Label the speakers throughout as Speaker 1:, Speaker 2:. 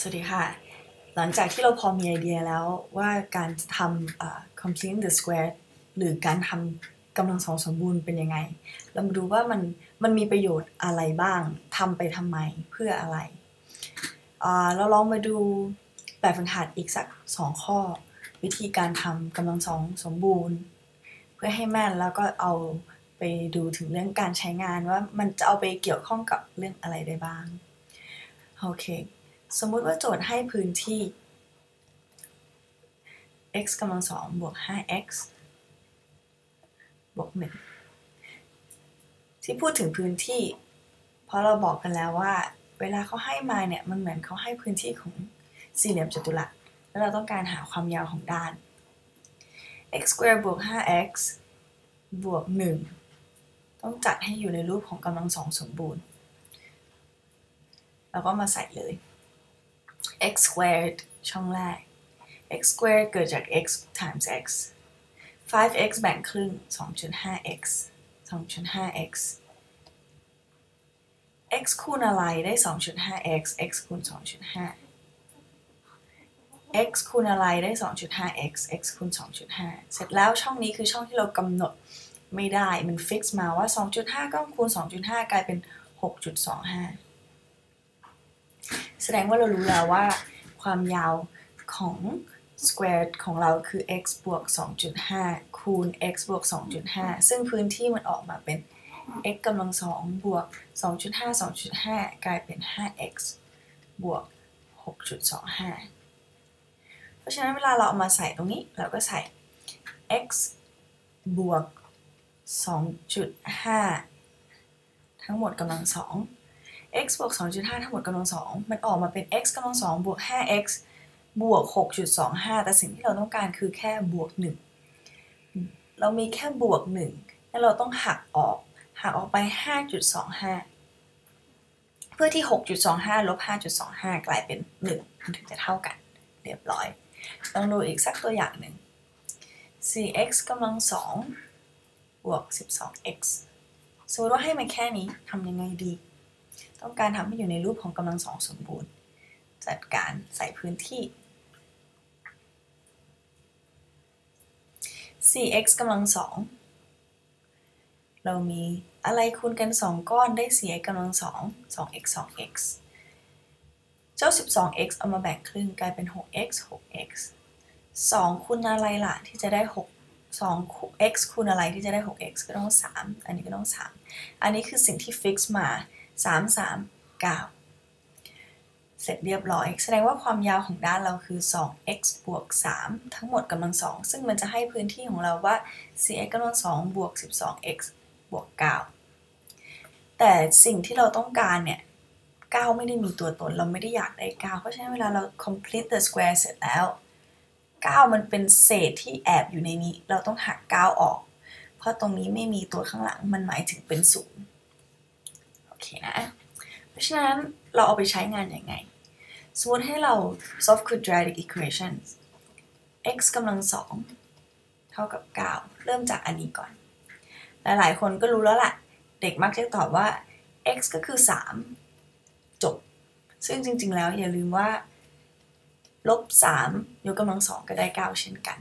Speaker 1: สวัสดีค่ะ หลังจากที่เราพอมีไอเดียแล้วว่าการทำ complete the square หรือการทำกำลังสองสมบูรณ์เป็นยังไง เรามาดูว่ามันมันมีประโยชน์อะไรบ้างทำไปทำไมเพื่ออะไร เราลองมาดูแบบฝึกหัดอีกสักสองข้อ วิธีการทำกำลังสองสมบูรณ์ เพื่อให้แม่นแล้วก็เอาไปดูถึงเรื่องการใช้งานว่ามันจะเอาไปเกี่ยวข้องกับเรื่องอะไรได้บ้าง โอเค สมมุติว่าโจทย์ให้พื้นที่ x กำลังสองบวก 5x บวก 1 ที่พูดถึงพื้นที่ เพราะเราบอกกันแล้วว่า เวลาเขาให้มาเนี่ย มันเหมือนเขาให้พื้นที่ของสี่เหลี่ยมจัตุรัส แล้วเราต้องการหาความยาวของด้าน x square บวก 5x บวก 1 ต้องจัดให้อยู่ในรูปของกำลังสองสมบูรณ์ แล้วก็มาใส่เลย x squared ช่องแรก x squared เกิดจาก x times x 5x แบ่งครึ่ง 2.5x 2.5x x คูณอะไรได้ 2.5x x คูณ 2.5 x คูณอะไรได้ 2.5x x คูณ 2.5 เสร็จแล้วช่องนี้คือช่องที่เรากำหนดไม่ได้ มันฟิกซ์มาว่า 2.5 ก็คูณ 2.5 กลายเป็น 6.25 แสดงว่าเรารู้แล้วว่าความยาวของ square ของเราคือ x บวก 2.5 คูณ x บวก 2.5 ซึ่งพื้นที่มันออกมาเป็น x กำลังสองบวก 2.5 2.5 กลายเป็น 5x บวก 6.25 เพราะฉะนั้นเวลาเราเอามาใส่ตรงนี้ เราก็ใส่ x บวก 2.5 ทั้งหมดกำลังสอง x บวก 2.5 ทั้งหมดกำลังสองมันออกมาเป็น x กำลังสองบวก 5x บวก 6.25 แต่สิ่งที่เราต้องการคือแค่บวก 1 เรามีแค่บวก 1 แล้วเราต้องหักออก หักออกไป 5.25 เพื่อที่ 6.25 ลบ 5.25 กลายเป็น1มันถึงจะเท่ากัน เรียบร้อย ต้องดูอีกสักตัวอย่างหนึ่ง 4x กำลัง 2 บวก 12x สมมติว่าให้มันแค่นี้ทำยังไงดี ต้องการทำให้อยู่ในรูปของกำลังสองสมบูรณ์ จัดการใส่พื้นที่ 4x กำลังสองเรามีอะไรคูณกัน 2 ก้อนได้ 4x กำลังสอง 2x 2x เจ้า 12x เอามาแบ่งครึ่งกลายเป็น 6x 6x 2คูณอะไรล่ะที่จะได้ 6 2 x คูณอะไรที่จะได้ 6x ก็ต้อง 3 อันนี้ก็ต้อง 3 อันนี้คือสิ่งที่ฟิกซ์มา 3 3 9 เสร็จเรียบร้อย แสดงว่าความยาวของด้านเราคือ 2x บวก 3 ทั้งหมดกำลัง 2 ซึ่งมันจะให้พื้นที่ของเราว่า 4x กำลัง 2 บวก 12x บวก 9 แต่สิ่งที่เราต้องการเนี่ย 9 ไม่ได้มีตัวตน เราไม่ได้อยากได้ 9 เพราะฉะนั้นเวลาเรา complete the square เสร็จแล้ว 9 มันเป็นเศษที่แอบอยู่ในนี้ เราต้องหัก 9 ออก เพราะตรงนี้ไม่มีตัวข้างหลัง มันหมายถึงเป็นศูนย์ เคนะ เพราะฉะนั้นเราเอาไปใช้งานยังไง สมมติให้เรา solve quadratic equations x กำลังสองเท่ากับ 9 เริ่มจากอันนี้ก่อน หลายๆ คนก็รู้แล้วแหละเด็กมักจะตอบว่า x ก็คือ 3 จบ ซึ่งจริง ๆ แล้วอย่าลืมว่าลบ3ยกกำลังสองก็ได้ 9 เช่นกัน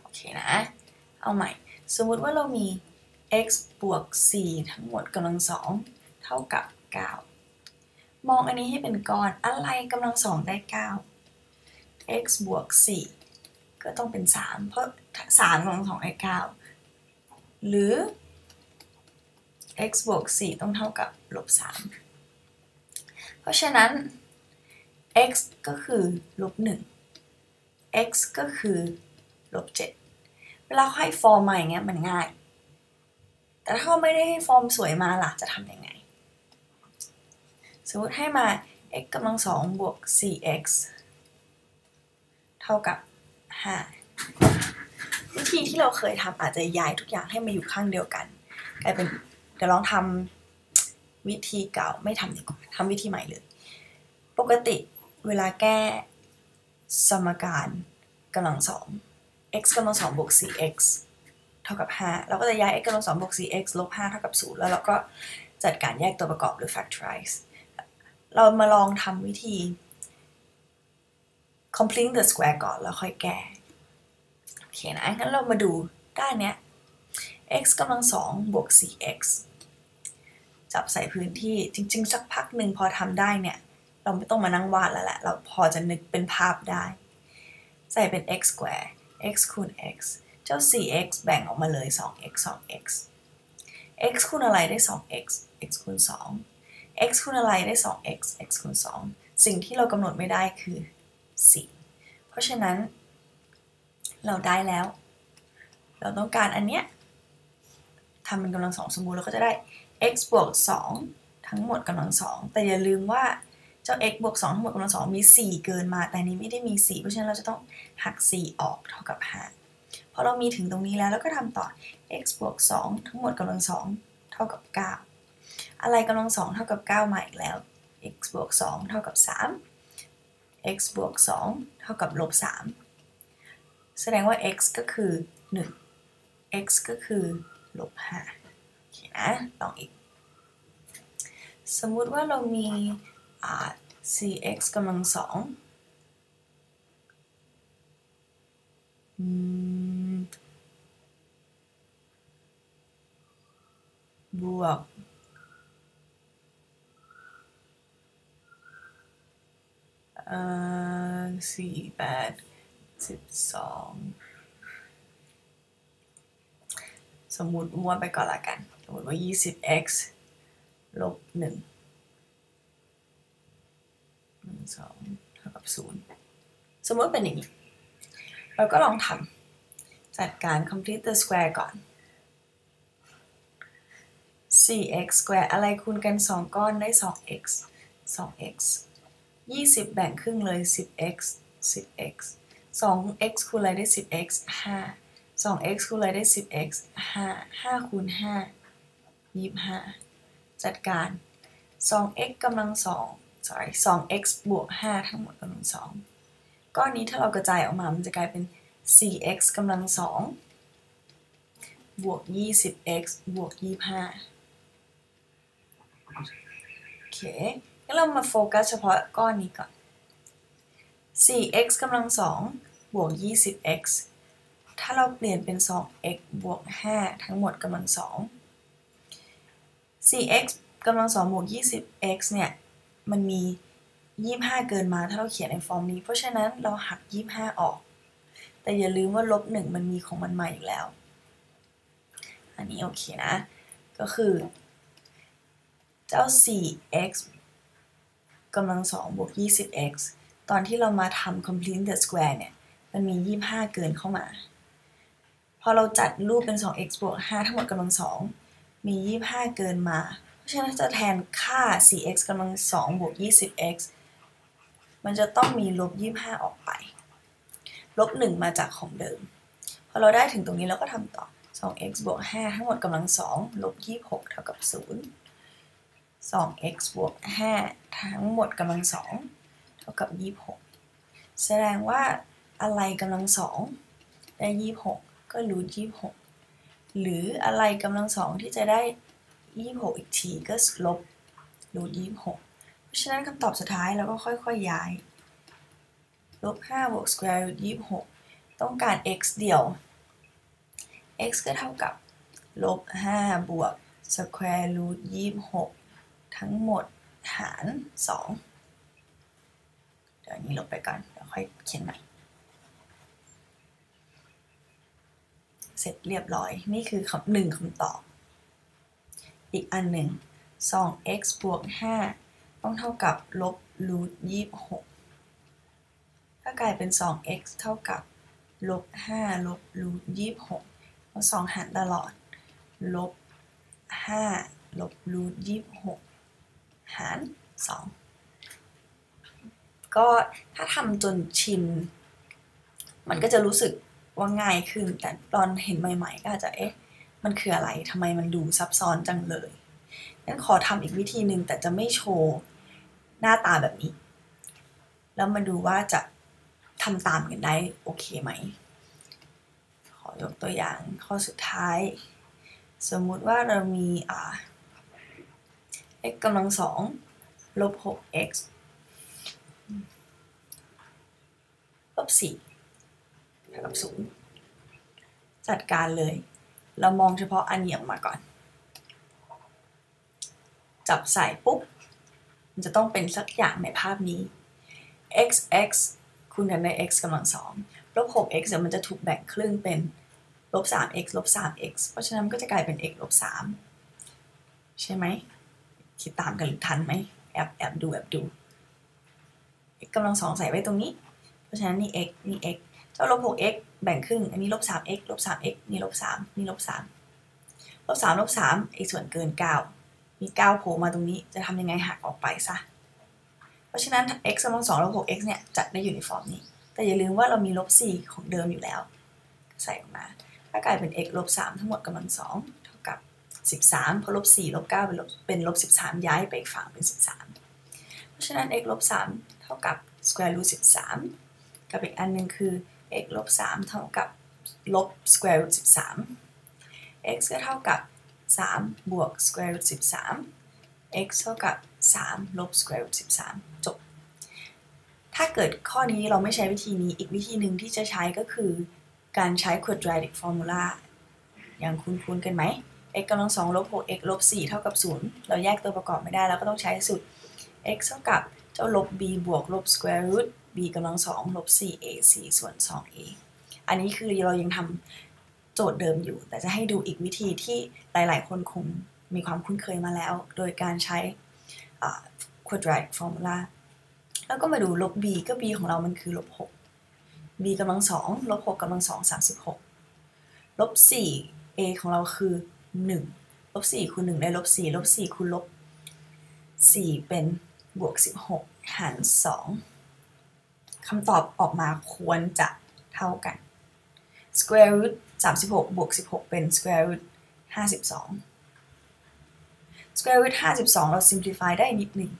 Speaker 1: โอเคนะ เอาใหม่ สมมุติว่าเรามี x บวก 4 ทั้งหมดกำลังสองเท่ากับ 9 มองอันนี้ให้เป็นก้อนอะไรกำลังสองได้ 9 x บวก 4 ก็ต้องเป็น 3 เพราะ 3กำลังสองได้9หรือ x บวก 4 ต้องเท่ากับลบ 3 เพราะฉะนั้น x ก็คือลบ 1 x ก็คือลบ 7 เวลาให้ฟอร์มมาอย่างเงี้ยมันง่าย แต่ถ้าเขาไม่ได้ให้ฟอร์มสวยมาล่ะจะทำยังไง สมมติให้มา x กำลังสองบวก 4x เท่ากับ 5 วิธีที่เราเคยทำอาจจะย้ายทุกอย่างให้มาอยู่ข้างเดียวกันกลายเป็นเดี๋ยวลองทำวิธีเก่าไม่ทำดีกว่าทำวิธีใหม่เลย ปกติเวลาแก้สมการกำลังสอง x กำลังสองบวก 4x ท่ากับ 5 เราก็จะย้าย x กำลังสองบวก 4x ลบ5เท่ากับ 0 แล้วเราก็จัดการแยกตัวประกอบหรือ factorize เรามาลองทำวิธี complete the square ก่อนแล้วค่อยแก้ โอเคนะ งั้นเรามาดูด้านเนี้ย x กำลังสองบวก 4x จับใส่พื้นที่จริง ๆ สักพักหนึ่งพอทำได้เนี่ย เราไม่ต้องมานั่งวาดแล้วแหละ เราพอจะนึกเป็นภาพได้ ใส่เป็น x square x คูณ x จ้า 4x แบ่งออกมาเลย 2x 2x x คูณอะไรได้ 2x x คูณ 2 x คูณอะไรได้ 2x x คูณ 2 สิ่งที่เรากำหนดไม่ได้คือ 4 เพราะฉะนั้น เราได้แล้ว เราต้องการอันเนี้ยทำเป็นกำลังสองสมบูรณ์เราก็จะได้ x บวก 2 ทั้งหมดกำลังสองแต่อย่าลืมว่าเจ้า x บวก 2 ทั้งหมดกำลังสองมี 4 เกินมา แต่นี้ไม่ได้มี 4 เพราะฉะนั้นเราจะต้องหัก 4 ออกเท่ากับ5 อเรามีถึงตรงนี้แล้วแล้วก็ทำต่อ x บวก2ทั้งหมดกำลัง2เท่ากับ 9 อะไรกำลัง2เท่ากับ 9 มาอีกแล้ว x บวก2เท่ากับ 3 x บวก2เท่ากับลบ3แสดงว่า x ก็คือ 1 x ก็คือลบ5โอเคนะลองอีก สมมุติว่าเรามี 4x กำลัง2 บวกสี่แปดสิบสอง สมมติม้วนไปก่อนละกัน สมมติว่า 20x ลบ1 1 2เท่ากับ0สมมติเป็นอย่างนี้ เราก็ลองทำจัดการ complete the square ก่อน 4x square อะไรคูณกัน 2 ก้อนได้ 2x 2x 20 แบ่งครึ่งเลย 10x 10x 2x คูณอะไรได้ 10x 5 2x คูณอะไรได้ 10x 5 5คูณ5 25 จัดการ 2x กำลัง2 sorry 2x บวก 5 ทั้งหมดกำลัง2 ก้อนนี้ถ้าเรากระจายออกมา มันจะกลายเป็น 4x กำลัง2บวก 20x บวก 25 โอเค งั้นเรามาโฟกัสเฉพาะก้อนนี้ก่อน 4x กำลัง2บวก 20x ถ้าเราเปลี่ยนเป็น 2x บวก 5 ทั้งหมดกำลัง2 4x กำลัง2บวก 20x เนี่ย มันมี 25เกินมาถ้าเราเขียนในฟอร์มนี้ เพราะฉะนั้นเราหัก25ออก แต่อย่าลืมว่าลบ1มันมีของมันใหมาอยู่แล้ว อันนี้โอเคนะ ก็คือเจ้า 4x กำลัง2บวก 20x ตอนที่เรามาทำ complete the square เนี่ย มันมี 25 เกินเข้ามา พอเราจัดรูปเป็น 2x บวก 5 ทั้งหมดกำลัง2มี 25 เกินมา เพราะฉะนั้นจะแทนค่า 4x กำลัง2บวก 20x มันจะต้องมีลบ25ออกไป ลบ1มาจากของเดิม พอเราได้ถึงตรงนี้เราก็ทำต่อ 2x บวก5ทั้งหมดกำลัง2ลบ26 เท่ากับ 0 2x บวก5ทั้งหมดกำลัง2เท่ากับ 26 แสดงว่าอะไรกำลัง2ได้ 26 ก็รูท26 หรืออะไรกำลัง2ที่จะได้ 26 อีกทีก็ลบรูท26 ฉะนั้นคำตอบสุดท้ายเราก็ค่อยๆยย้ายลบ5บวก square root 26 ต้องการ x เดียว x ก็เท่ากับลบ5บวก square root 26 ทั้งหมดหาร2เดี๋ยวนี้ลบไปก่อนเดี๋ยวค่อยเขียนใหม่ เสร็จเรียบร้อย นี่คือคำหนึ่งคำตอบ อีกอันหนึ่ง 2x บวก5 ต้องเท่ากับลบ root 26ก็กลายเป็น 2x เท่ากับลบ5ลบ root 26เพราะ2หารตลอด ลบ5ลบ root 26หาร 2 ก็ถ้าทำจนชิน มันก็จะรู้สึกว่าง่ายขึ้น แต่ตอนเห็นใหม่ ๆ ก็อาจจะเอ๊ะ มันคืออะไรทำไมมันดูซับซ้อนจังเลยงั้นขอทำอีกวิธีหนึ่งแต่จะไม่โชว์ หน้าตาแบบนี้ แล้วมาดูว่าจะทำตามกันได้โอเคไหม ขอยกตัวอย่างข้อสุดท้าย สมมุติว่าเรามีอ่า x กำลังสองลบ 6x ลบสี่เท่ากับศูนย์จัดการเลย เรามองเฉพาะอันนี้ออกมาก่อน จับใส่ปุ๊บ มันจะต้องเป็นสักอย่างในภาพนี้ x x คูณกันด้วย x กำลังสองลบ 6x เดี๋ยวมันจะถูกแบ่งครึ่งเป็นลบ 3x ลบ 3x เพราะฉะนั้นมันก็จะกลายเป็น x ลบ3ใช่ไหม คิดตามกันหรือทันไหมแอบแอบดูแอบดู x กำลังสองใส่ไว้ตรงนี้ เพราะฉะนั้นนี่ x นี่ x เจ้าลบ 6x แบ่งครึ่ง อันนี้ลบ 3x ลบ 3x นี่ลบ3นี่ลบ3ลบ3ลบ3 x ส่วนเกิน 9 มี 9 โผล่มาตรงนี้จะทำยังไงหักออกไปซะ เพราะฉะนั้น x กำลังสองลบ 6x เนี่ยจะได้อยู่ในฟอร์มนี้ แต่อย่าลืมว่าเรามีลบ4ของเดิมอยู่แล้ว ใส่ออกมาถ้ากลายเป็น x ลบ3ทั้งหมดกำลังสองเท่ากับ 13พอลบ4ลบ9เป็นลบเป็นลบ13 ย้ายไปอีกฝั่งเป็น 13 เพราะฉะนั้น x ลบ3เท่ากับ square root 13 กับอีกอันหนึงคือ x ลบ3เท่ากับลบ square root 13 x ก็เท่ากับ 3 บวก square root 13 x เท่ากับ 3 ลบ square root 13 จบ ถ้าเกิดข้อนี้เราไม่ใช้วิธีนี้อีกวิธีหนึ่งที่จะใช้ก็คือการใช้ quadratic formula อย่างคุ้นๆกันไหม x กำลังสองลบ 6x ลบ4เท่ากับ 0 เราแยกตัวประกอบไม่ได้เราก็ต้องใช้สูตร x เท่ากับเจ้าลบ b บวกลบ square root b กำลังสองลบ 4ac ส่วน 2a อันนี้คือเรายังทำ จทย์เดิมอยู่ แต่จะให้ดูอีกวิธีที่หลาย ๆ คนคงมีความคุ้นเคยมาแล้ว โดยการใช้ quadratic formula แล้วก็มาดูลบ b ก็ b ของเรามันคือลบ6 b กำลังสองลบ6กำลังสอง36ลบ4 a ของเราคือ 1 ลบ4คูณ1ได้ลบ4ลบ4คูณลบ4 เป็นบวก 16 หาร 2คำตอบออกมาควรจะเท่ากัน square root 36 บวก 16 เป็น square root 52 square root 52 เรา simplify ได้นิดหนึ่ง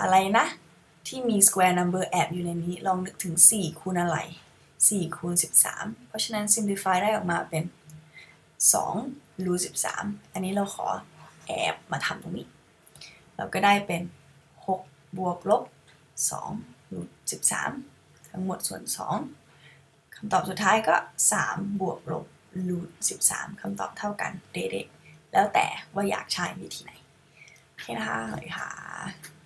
Speaker 1: อะไรนะ ที่มี square number แอบอยู่ในนี้ ลองนึกถึง 4 คูณอะไร 4 คูณ 13 เพราะฉะนั้น simplify ได้ออกมาเป็น2รูท13 อันนี้เราขอแอบมาทำตรงนี้ เราก็ได้เป็น 6 บวกลบ2รูท13 ทั้งหมดส่วน 2 คำตอบสุดท้ายก็ 3 บวกลบรูท13คำตอบเท่ากันเด็กๆแล้วแต่ว่าอยากใช้วิธีไหนโอเคนะคะสวัสดีค่ะ